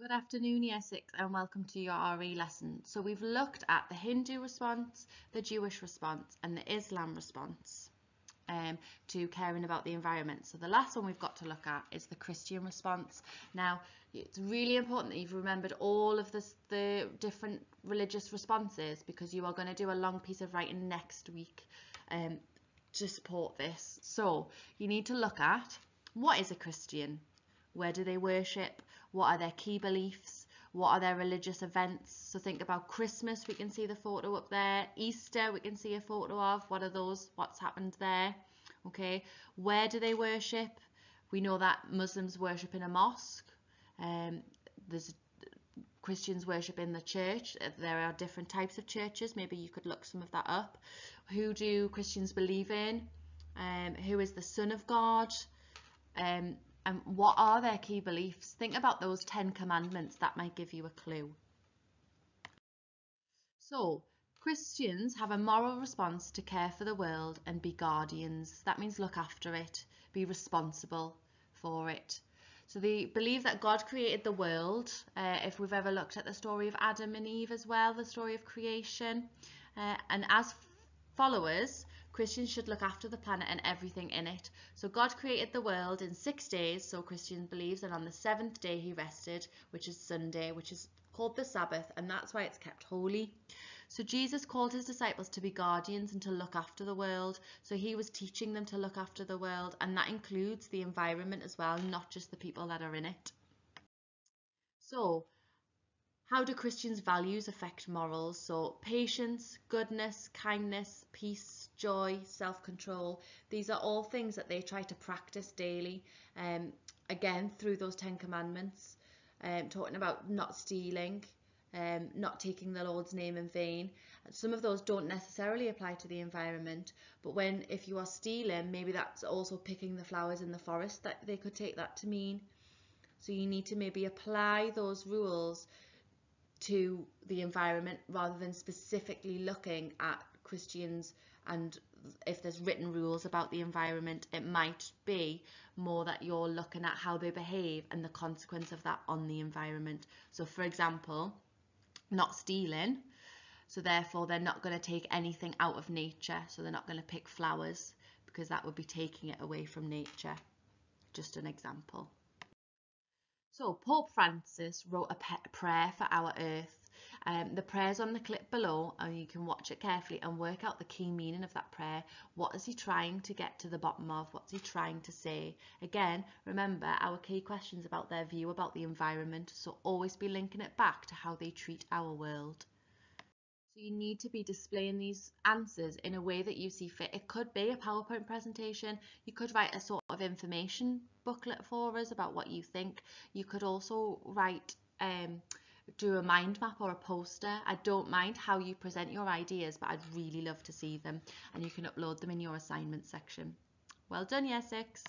Good afternoon, Year 6, and welcome to your RE lesson. So we've looked at the Hindu response, the Jewish response, and the Islam response um, to caring about the environment. So the last one we've got to look at is the Christian response. Now, it's really important that you've remembered all of this, the different religious responses because you are going to do a long piece of writing next week um, to support this. So you need to look at what is a Christian? Where do they worship? What are their key beliefs? What are their religious events? So think about Christmas, we can see the photo up there. Easter, we can see a photo of. What are those? What's happened there? Okay, where do they worship? We know that Muslims worship in a mosque. Um, there's Christians worship in the church. There are different types of churches. Maybe you could look some of that up. Who do Christians believe in? Um, who is the Son of God? Um, and what are their key beliefs? Think about those 10 commandments, that might give you a clue. So, Christians have a moral response to care for the world and be guardians. That means look after it, be responsible for it. So they believe that God created the world. Uh, if we've ever looked at the story of Adam and Eve as well, the story of creation. Uh, and as followers, Christians should look after the planet and everything in it. So God created the world in six days, so Christian believes, and on the seventh day he rested, which is Sunday, which is called the Sabbath, and that's why it's kept holy. So Jesus called his disciples to be guardians and to look after the world. So he was teaching them to look after the world, and that includes the environment as well, not just the people that are in it. So how do Christians' values affect morals? So patience, goodness, kindness, peace, joy, self-control. These are all things that they try to practice daily. Um, again, through those Ten Commandments, um, talking about not stealing, um, not taking the Lord's name in vain. Some of those don't necessarily apply to the environment, but when if you are stealing, maybe that's also picking the flowers in the forest that they could take that to mean. So you need to maybe apply those rules to the environment rather than specifically looking at Christians and if there's written rules about the environment, it might be more that you're looking at how they behave and the consequence of that on the environment. So for example, not stealing, so therefore they're not going to take anything out of nature, so they're not going to pick flowers because that would be taking it away from nature. Just an example. So Pope Francis wrote a prayer for our earth. Um, the prayer's on the clip below and you can watch it carefully and work out the key meaning of that prayer. What is he trying to get to the bottom of? What's he trying to say? Again, remember our key questions about their view about the environment, so always be linking it back to how they treat our world. So you need to be displaying these answers in a way that you see fit. It could be a PowerPoint presentation. You could write a sort of information booklet for us about what you think. You could also write, um, do a mind map or a poster. I don't mind how you present your ideas, but I'd really love to see them. And you can upload them in your assignment section. Well done, Year 6.